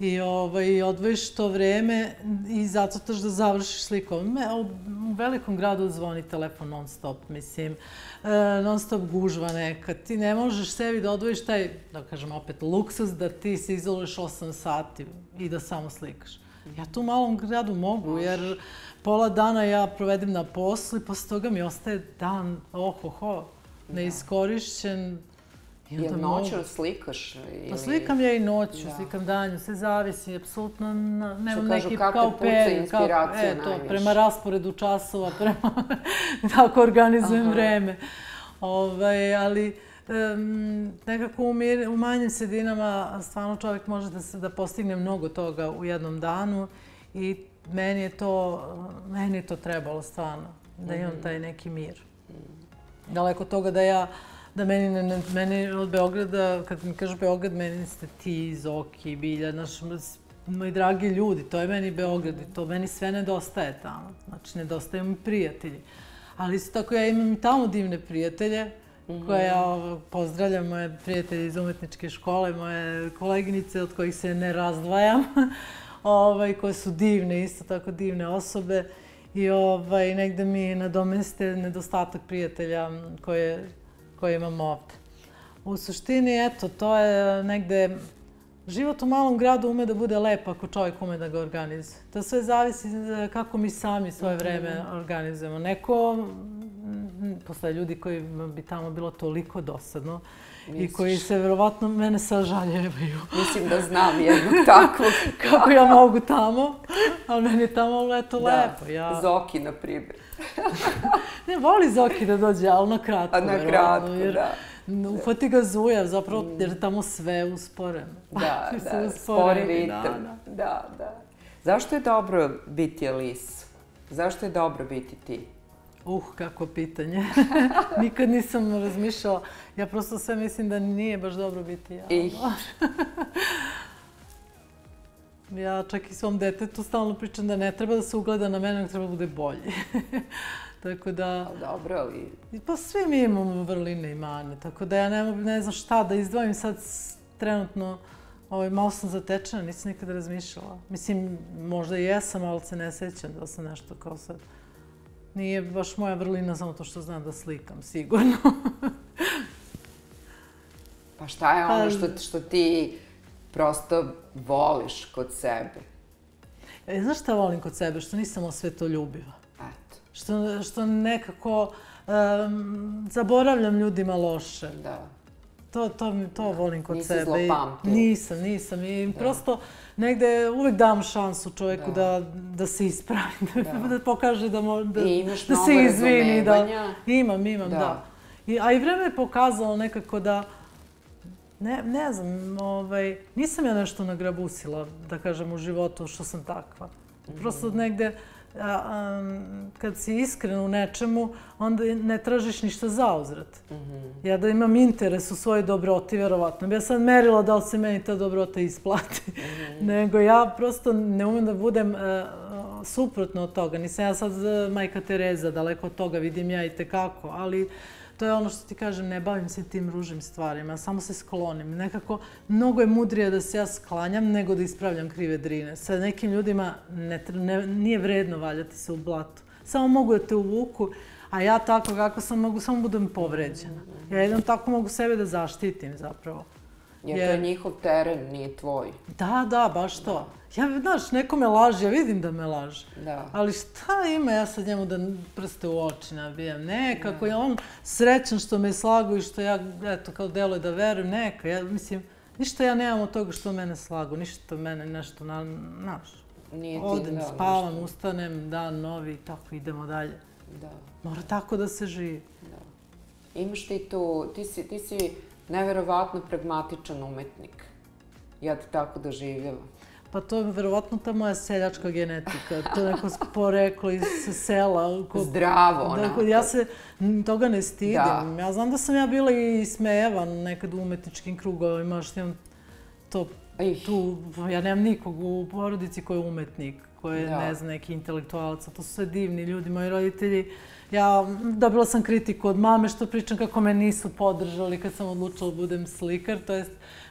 i ovaj, odvojiš to vreme i zacrtaš da završiš sliku. u, velikom gradu zvoni telefon non stop, mislim, e, non stop gužva neka. Ti ne možeš sebi da odvojiš taj, da kažem opet, luksus da ti se izoluješ 8 sati i da samo slikaš. Ja tu u malom gradu mogu, jer pola dana ja provedem na poslu i posle toga mi ostaje dan, ohoho, neiskorišćen, Jel noću slikaš? Pa slikam ja i noću, slikam danju, sve zavisi, apsolutno nemam neki kao. Kako, e, to, prema rasporedu časova, prema tako organizujem vreme. Ovaj, ali nekako u, mir, u manjim sredinama stvarno čovjek može da, se, da postigne mnogo toga u jednom danu i meni je to, meni je to trebalo stvarno, da imam mhm. taj neki mir. Daleko toga da ja da meni, ne, meni od Beograda, kad mi kažeš Beograd, meni ste ti, Zoki, Bilja, naš, moji dragi ljudi, to je meni Beograd i to meni sve nedostaje tamo. Znači, nedostaju mi prijatelji. Ali isto tako ja imam i tamo divne prijatelje, koje ja pozdravljam, moje prijatelje iz umetničke škole, moje koleginice od kojih se ne razdvajam, ovaj, koje su divne, isto tako divne osobe. I ovaj, negde mi nadomeste nedostatak prijatelja koje, koje imamo ovde. U suštini, eto, to je negde... Život u malom gradu ume da bude lep ako čovjek ume da ga organizuje. To sve zavisi kako mi sami svoje vreme organizujemo. Neko, posle ljudi koji bi tamo bilo toliko dosadno i koji se verovatno mene sažaljevaju. Mislim da znam jednog takvog. kako ja mogu tamo, ali meni je tamo eto lepo. Ja... Zoki, na primjer. ne, voli Zoki da dođe, ali na kratko. A na kratko, jer, da. Ufati ga zuja, zapravo, mm. jer tamo sve usporeno. Da, da, spori ritam. Da, da. da, Zašto je dobro biti lis? Zašto je dobro biti ti? Uh, kako pitanje. Nikad nisam razmišljala. Ja prosto sve mislim da nije baš dobro biti ja. I... ja čak i svom detetu stalno pričam da ne treba da se ugleda na mene, nego treba da bude bolji. tako da... Dobro, ali... Pa svi mi imamo vrline i mane, tako da ja ne, ne znam šta da izdvojim sad trenutno. Ovaj, malo sam zatečena, nisam nikada razmišljala. Mislim, možda i jesam, ali se ne sećam da sam nešto kao sad. Nije baš moja vrlina samo to što znam da slikam, sigurno. pa šta je ono što, što ti prosto voliš kod sebe? E, znaš šta volim kod sebe? Što nisam osvetoljubiva. Eto. Što, što nekako um, zaboravljam ljudima loše. Da. To, to, to volim kod Nisi sebe. Nisi zlopamtila. Nisam, nisam. I da. prosto negde uvek dam šansu čovjeku da, da, da se ispravi, da, da pokaže da, mo, da, da se izvini. Da, imam, imam, da. da. I, a i vreme je pokazalo nekako da, ne, ne znam, ovaj, nisam ja nešto nagrabusila, da kažem, u životu što sam takva. Prosto mm. Kad si iskren u nečemu, onda ne tražiš ništa za uzrat. Ja da imam interes u svojoj dobroti, verovatno. Ja sam merila da li se meni ta dobrota isplati. Nego ja prosto ne umem da budem e, suprotno od toga. Nisam ja sad majka Tereza, daleko od toga vidim ja i tekako, ali to je ono što ti kažem, ne bavim se tim ružim stvarima, samo se sklonim. Nekako, mnogo je mudrije da se ja sklanjam nego da ispravljam krive drine. Sa nekim ljudima ne, ne, nije vredno valjati se u blatu. Samo mogu da te uvuku, a ja tako kako sam, mogu samo budem povređena. Ja jednom tako mogu sebe da zaštitim zapravo. Jer, Jer to je njihov teren, nije tvoj. Da, da, baš to. Ja, znaš, neko me laže, ja vidim da me laže. Da. Ali šta ima ja sad njemu da prste u oči nabijam? Nekako je on srećan što me slagu i što ja, eto, kao delo da verujem. Neka, ja mislim, ništa ja nemam od toga što mene slagu, ništa mene nešto, na, naš. Nije ti Odem, da, spavam, nešto. ustanem, dan novi, tako idemo dalje. Da. Mora tako da se živi. Da. Imaš ti tu, ti si, ti si neverovatno pragmatičan umetnik. Ja te tako doživljavam. Pa to je verovatno ta moja seljačka genetika. To je neko poreklo iz sela. Ko, Zdravo, onako. Ja se toga ne stidim. Da. Ja znam da sam ja bila i smejevan nekad u umetničkim krugovima, što imam to tu, ja nemam nikog u porodici koji je umetnik, koji je, ne znam, neki intelektualac, to su sve divni ljudi, moji roditelji. Ja dobila sam kritiku od mame što pričam kako me nisu podržali kad sam odlučila da budem slikar, to jest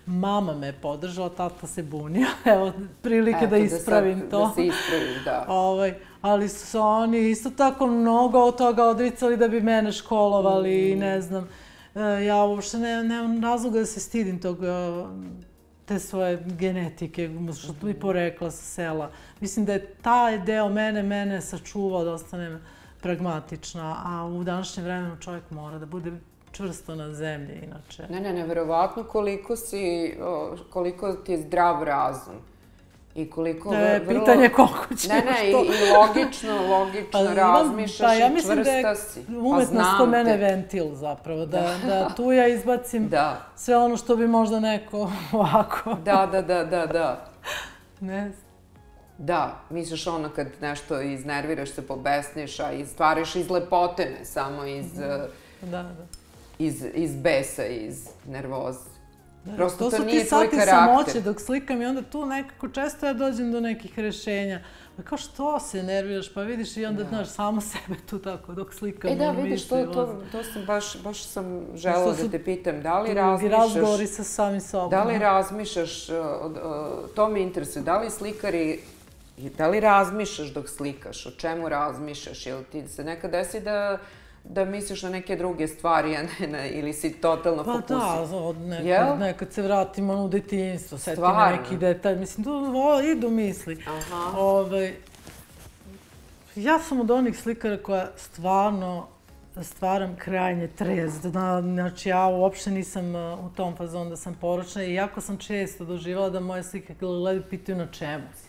mama me podržala, tata se bunio, evo, prilike da ispravim to. Da se ispravim, da. Ovaj, ali su oni isto tako mnogo od toga odricali da bi mene školovali i mm. ne znam. E, ja uopšte ne, nemam razloga da se stidim toga te svoje genetike, što mi porekla sa sela. Mislim da je taj deo mene, mene sačuvao da ostanem pragmatična, a u današnjem vremenu čovjek mora da bude čvrsto na zemlji, inače. Ne, ne, ne, verovatno koliko si, koliko ti je zdrav razum. I koliko... Je vrlo... pitanje koliko će Ne, ne, i, i logično, logično pa, razmišljaš pa, ja mislim da je si. Pa umetnost to mene ventil zapravo, da, da tu ja izbacim da. sve ono što bi možda neko ovako... Da, da, da, da, da. Ne Da, misliš ono kad nešto iznerviraš se, pobesniš, a stvariš iz lepotene, samo iz... Da, da iz, iz besa, iz nervoze. Prosto to, to su nije ti sati samoće dok slikam i onda tu nekako često ja dođem do nekih rešenja. Pa kao što se nerviraš, pa vidiš i onda, znaš, samo sebe tu tako dok slikam. E da, vidiš, to, to, to sam baš, baš sam želao da te pitam, da li razmišljaš... razgovori sa samim sobom. Da li razmišljaš, to me interesuje, da li slikari, da li razmišljaš dok slikaš, o čemu razmišljaš, jel ti se nekad desi da da misliš na neke druge stvari, a ne na, ili si totalno pa fokusiran. Pa da, od nekad, nekad se vratim ono u detinjstvo, setim neki detalj, mislim, to o, idu misli. Aha. Ove, ovaj, ja sam od onih slikara koja stvarno stvaram krajnje trez. Znači, ja uopšte nisam uh, u tom fazonu da sam poročna i jako sam često doživala da moje slike gledaju pitaju na čemu si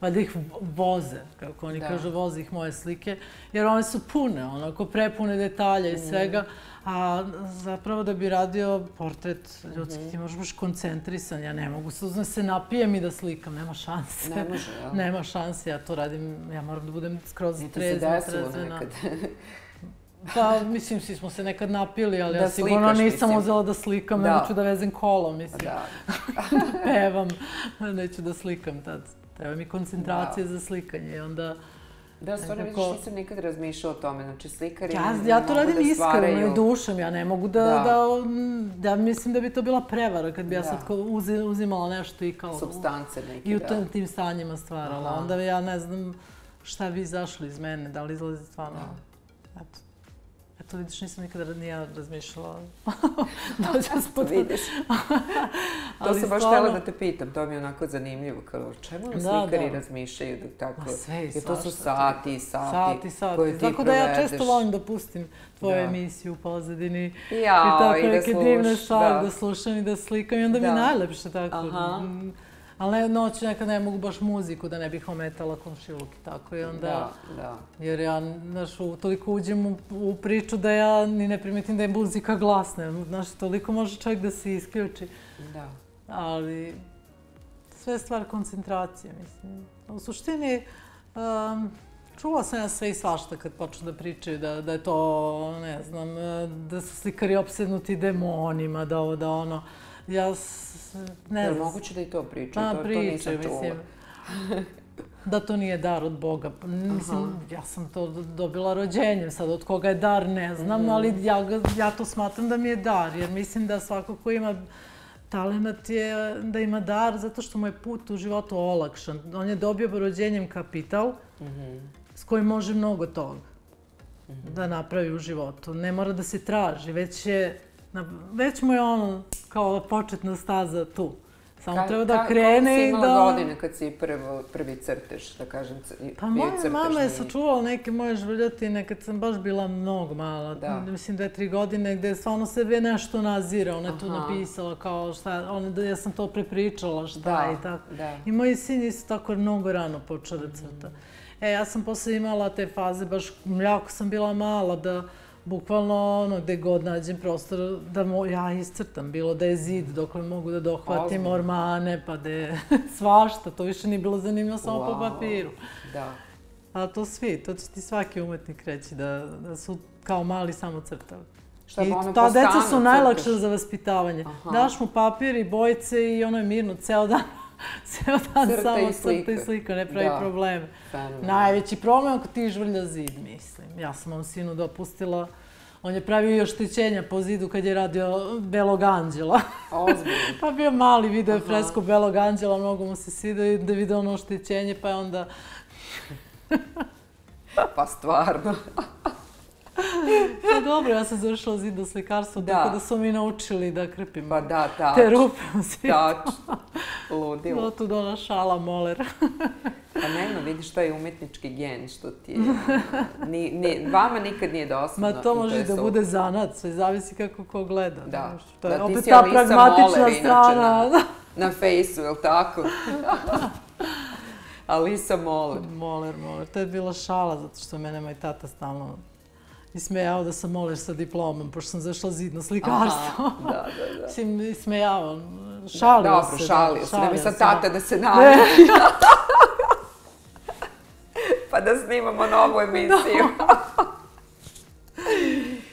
valjda ih voze, kako oni da. kažu, voze ih moje slike, jer one su pune, onako prepune detalja i mm. svega, a zapravo da bi radio portret ljudski, -hmm. ti možeš biti koncentrisan, ja ne mogu se, se napijem i da slikam, nema šanse. Ne može, ja. Nema šanse, ja to radim, ja moram da budem skroz trezna, trezna. Pa, mislim, svi smo se nekad napili, ali da ja sigurno nisam mislim. uzela da slikam, da. neću da vezem kolo, mislim. Da. Pevam, neću da slikam tad. Treba mi koncentracija za slikanje i onda... Da, stvarno nekako... vidiš, nisam nikad razmišljao o tome. Znači, slikari ja, ja to radim iskreno i dušom. Ja ne mogu da, da. Da, da... mislim da bi to bila prevara kad bi da. ja sad uzimala nešto i kao... Substance neke, I u da. tim stanjima stvarala. Aha. Onda ja ne znam šta bi izašli iz mene, da li izlazi stvarno... Da. Eto. Eto, vidiš, nisam nikada ni ja razmišljala. Dođe spod... vidiš. to sam baš htjela da te pitam, to mi je onako zanimljivo. Kao, čemu da, slikari da. razmišljaju da tako... Ma sve i Jer to su sati i sati, sati, sati. koje ti Tako da ja često volim da pustim tvoju da. emisiju u pozadini. Ja, i tako i neke divne stvari da. da slušam i da slikam i onda da. mi je najlepše tako. Aha. Ali noć nekad ne mogu baš muziku da ne bih ometala komšiluk i tako. I onda, da, da. Jer ja, znaš, toliko uđem u, u priču da ja ni ne primetim da je muzika glasna. Znaš, toliko može čovjek da se isključi. Da. Ali sve je stvar koncentracije, mislim. U suštini, um, Čula sam ja sve i svašta kad počnu da pričaju da, da je to, ne znam, da su slikari opsednuti demonima, da ovo, da ono. Ja ne znam. moguće da i to pričaju? Pa, to, pričaju, to nisam čula. Mislim, da to nije dar od Boga. Mislim, Aha. ja sam to dobila rođenjem, sad od koga je dar ne znam, mm. ali ja, ja to smatram da mi je dar, jer mislim da svako ko ima talent je da ima dar zato što mu je put u životu olakšan. On je dobio rođenjem kapital mm -hmm. s kojim može mnogo toga mm -hmm. da napravi u životu. Ne mora da se traži, već, je, već mu je ono kao početna staza tu. Samo ka, treba da ka, krene i da... Kako si godine kad si prvo, prvi crteš, da kažem, Pa moja mama je sačuvala neke moje žvrljotine kad sam baš bila mnogo mala. Da. Mislim da je tri godine gde je stvarno sebe nešto nazira. Ona je tu napisala kao šta, ona, da ja sam to prepričala šta da, i tako. Da. I moj sin isto tako mnogo rano počeo da crta. Mm. E, ja sam posle imala te faze, baš mljako sam bila mala da bukvalno ono gde god nađem prostor da mo, ja iscrtam, bilo da je zid dok mogu da dohvatim Ozmi. ormane, pa da je svašta, to više nije bilo zanimljivo samo wow. po papiru. Da. A to svi, to će ti svaki umetnik reći da, da su kao mali samo crtali. Šta I ono ta deca su najlakša za vaspitavanje. Aha. Daš mu papir i bojice i ono je mirno, ceo dan Ceo dan crta samo crta i slika, ne pravi da. probleme. Najveći problem ako ti žvrlja zid, mislim. Ja sam on sinu dopustila, on je pravio još oštećenja po zidu kad je radio Belog anđela. Ozbiljno. pa bio mali video fresko Belog anđela, mnogo mu se svidio i da vide ono oštećenje, pa je onda... pa stvarno. Pa dobro, ja sam završila zid do da. tako da su mi naučili da krpim pa da, tač, te rupe u zidu. Tač, ludilo. No, tu dola šala, moler. pa nema, vidiš, to je umetnički gen, što ti je. Ni, ni, vama nikad nije dosadno. Ma to može da bude zanat, sve zavisi kako ko gleda. Da, to je da, opet ta pragmatična moler, strana. Na, na fejsu, je li tako? Alisa Moler. Moler, Moler. To je bila šala, zato što mene moj tata stalno ismejao da sam moler sa diplomom, pošto sam zašla zidno slikarstvo. Aha, da, da, da. Sim ismejao, šalio da, dobro, se. šalio se, da mi sad tata da se navijek. pa da snimamo novu emisiju.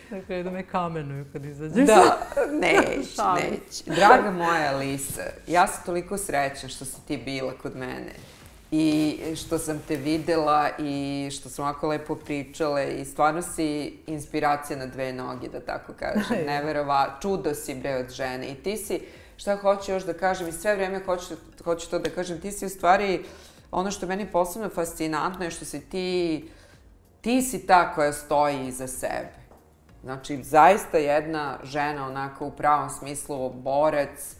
Dakle, da me kamenuju kad izađem. Da, neć, neć. Draga moja Lisa, ja sam toliko srećna što si ti bila kod mene i što sam te videla i što smo ovako lepo pričale i stvarno si inspiracija na dve noge, da tako kažem. Neverova, čudo si bre od žene i ti si, šta hoću još da kažem i sve vrijeme hoću, hoću to da kažem, ti si u stvari, ono što meni posebno fascinantno je što si ti, ti si ta koja stoji iza sebe. Znači, zaista jedna žena onako u pravom smislu borac,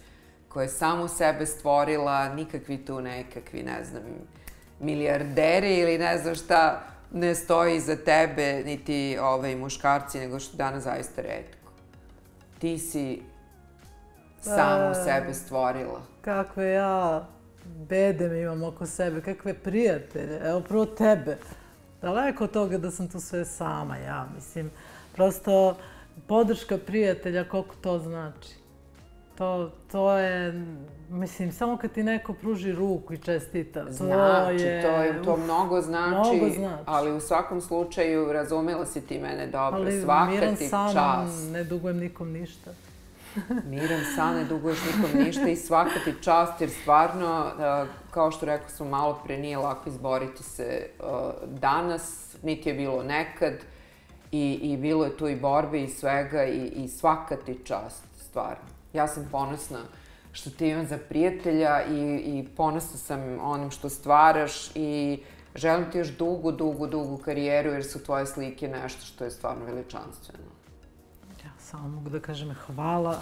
koja je samo sebe stvorila, nikakvi tu nekakvi, ne znam, milijarderi ili ne znam šta ne stoji za tebe, niti ovaj, muškarci, nego što danas zaista redko. Ti si samo e, sebe stvorila. Kakve ja bede imam oko sebe, kakve prijatelje, evo prvo tebe. Daleko od toga da sam tu sve sama, ja mislim. Prosto podrška prijatelja, koliko to znači. To, to je, mislim, samo kad ti neko pruži ruku i čestita. To znači, je, to je, to mnogo znači, mnogo znači. Ali u svakom slučaju razumela si ti mene dobro. Ali Svaka ti čast. ne dugujem nikom ništa. miran san, ne duguješ nikom ništa i svaka ti čast, jer stvarno, kao što rekao sam malo pre, nije lako izboriti se danas, niti je bilo nekad. I, i bilo je tu i borbe i svega i, i svaka ti čast, stvarno ja sam ponosna što ti imam za prijatelja i, i ponosna sam onim što stvaraš i želim ti još dugu, dugu, dugu karijeru jer su tvoje slike nešto što je stvarno veličanstveno. Ja samo mogu da kažem hvala.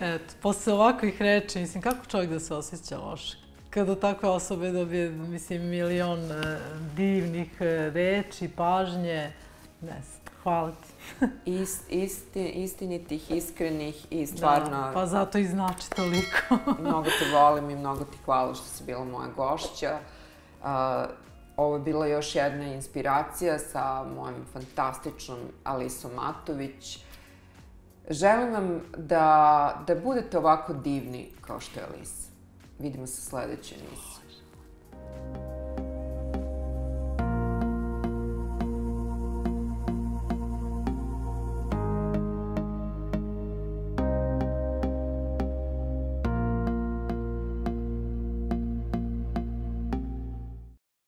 Eto, posle ovakvih reči, mislim, kako čovjek da se osjeća loše? Kada takve osobe dobije, mislim, milion uh, divnih uh, reči, pažnje, ne znam, hvala ti. Ist, isti, istinitih, iskrenih i stvarno... Da, pa zato i znači toliko. mnogo te volim i mnogo ti hvala što si bila moja gošća. Uh, ovo je bila još jedna inspiracija sa mojim fantastičnom Alisom Matović. Želim vam da, da budete ovako divni kao što je Alisa. Vidimo se sljedeće emisije.